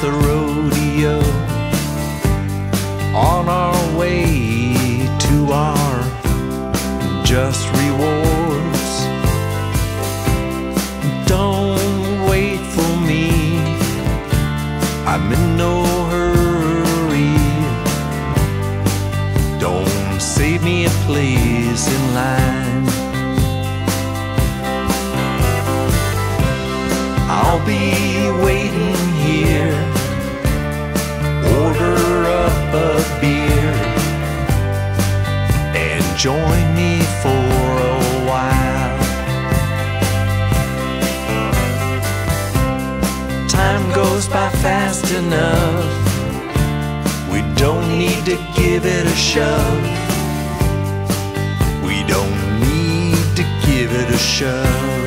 the rodeo on our way to our just rewards. Don't wait for me, I'm in no hurry. Don't save me a place in line. I'll be waiting here fast enough. We don't need to give it a shove. We don't need to give it a shove.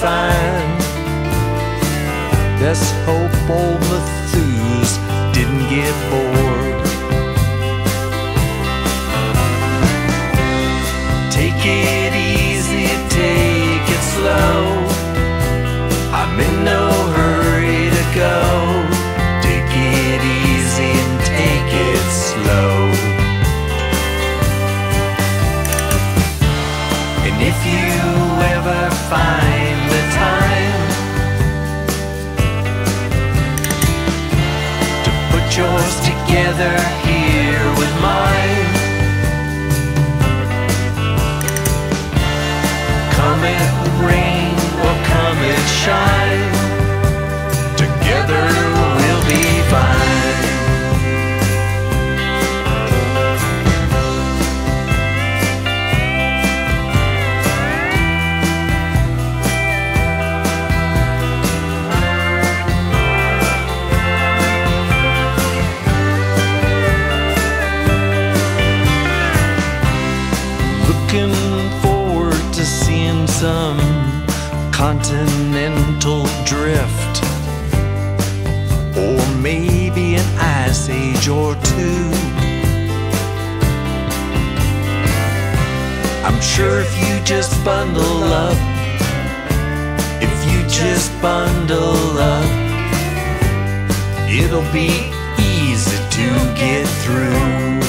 Fine. Let's hope old Methuselah didn't get bored. Take it together Looking forward to seeing some continental drift. Or maybe an ice age or two. I'm sure if you just bundle up, if you just bundle up, it'll be easy to get through.